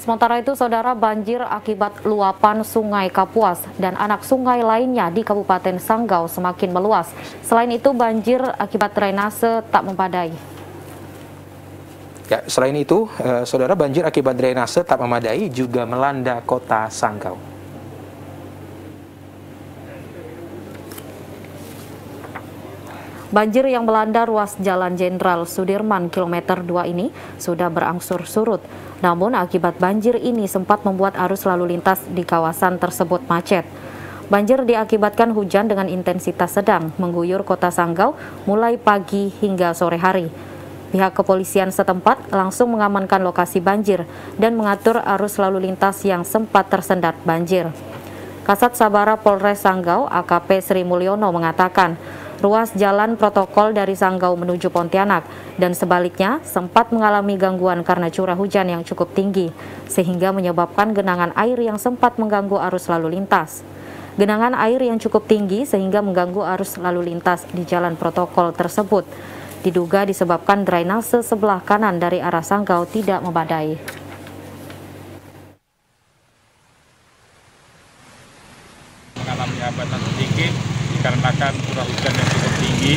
Sementara itu, saudara banjir akibat luapan sungai Kapuas dan anak sungai lainnya di Kabupaten Sanggau semakin meluas. Selain itu, banjir akibat drainase tak memadai. Ya, selain itu, eh, saudara banjir akibat drainase tak memadai juga melanda kota Sanggau. Banjir yang melanda ruas Jalan Jenderal Sudirman kilometer 2 ini sudah berangsur surut. Namun akibat banjir ini sempat membuat arus lalu lintas di kawasan tersebut macet. Banjir diakibatkan hujan dengan intensitas sedang mengguyur kota Sanggau mulai pagi hingga sore hari. Pihak kepolisian setempat langsung mengamankan lokasi banjir dan mengatur arus lalu lintas yang sempat tersendat banjir. Kasat Sabara Polres Sanggau AKP Sri Mulyono mengatakan, ruas jalan protokol dari Sanggau menuju Pontianak dan sebaliknya sempat mengalami gangguan karena curah hujan yang cukup tinggi sehingga menyebabkan genangan air yang sempat mengganggu arus lalu lintas. Genangan air yang cukup tinggi sehingga mengganggu arus lalu lintas di jalan protokol tersebut. Diduga disebabkan drainase sebelah kanan dari arah Sanggau tidak memadai. mengalami hambatan sedikit dikarenakan curah hujan yang cukup tinggi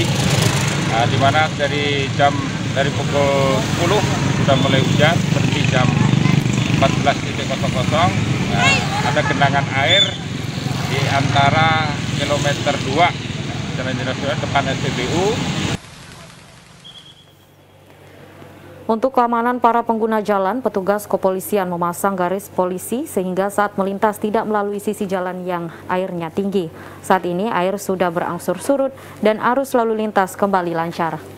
nah, di mana dari jam dari pukul 10 sudah mulai hujan berhenti jam 14.00 nah, ada genangan air di antara kilometer 2 jalan jalan depan SPBU Untuk keamanan para pengguna jalan, petugas kepolisian memasang garis polisi sehingga saat melintas tidak melalui sisi jalan yang airnya tinggi. Saat ini air sudah berangsur surut dan arus lalu lintas kembali lancar.